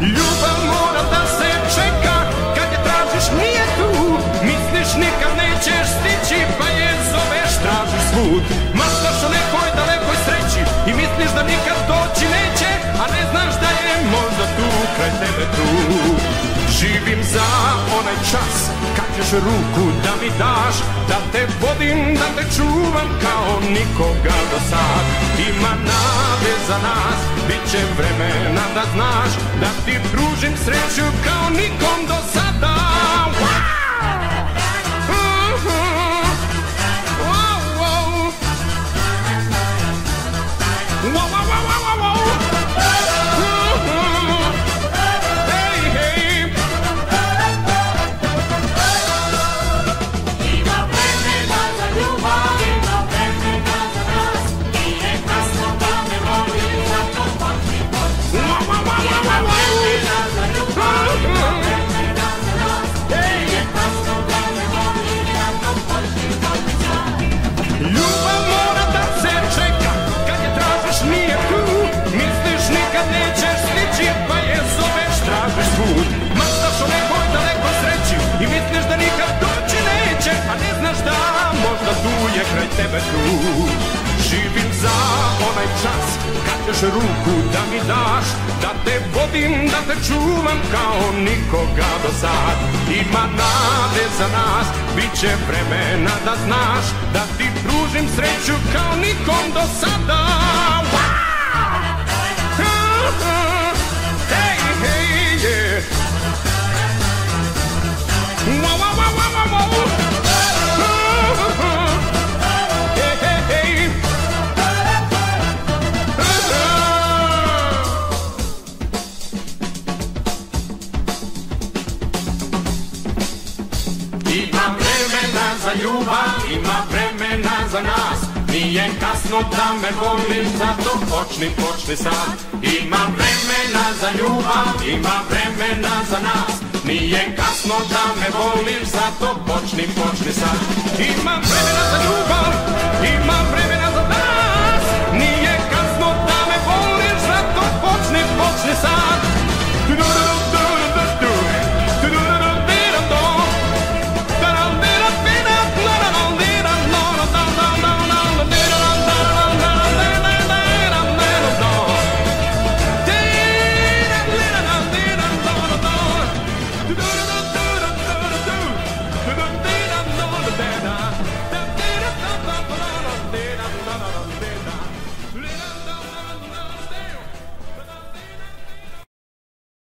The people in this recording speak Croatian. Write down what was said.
Ljubav mora da se čeka. Kad je tražiš nije tu. Misliš nikad nećeš stići Pa je zoveš tražiš svud. Mastaš o nekoj dalekoj sreći. I misliš da nikad doći neće A ne znaš da je možda tu Kraj tebe tu. Živim za onaj čas Kad ćeš ruku da mi daš Da te vodim, da te čuvam Kao nikoga do sad. Ima nade za nas Biće vremen da znaš Da ti pružim sreću kao nikom do sada. Ljubav tebe tu Živim za onaj čas Kad ćeš ruku da mi daš Da te vodim, da te čuvam Kao nikoga do sad. Ima nade za nas Biće vremena da znaš Da ti pružim sreću Kao nikom do sada za ljubav, ima vremena za nas. Nije kasno da me voliš, zato počni, počni sad. Ima vremena za ljubav, ima vremena za nas. Nije kasno da me voliš, zato počni, počni sad. Ima vremena za ljubav,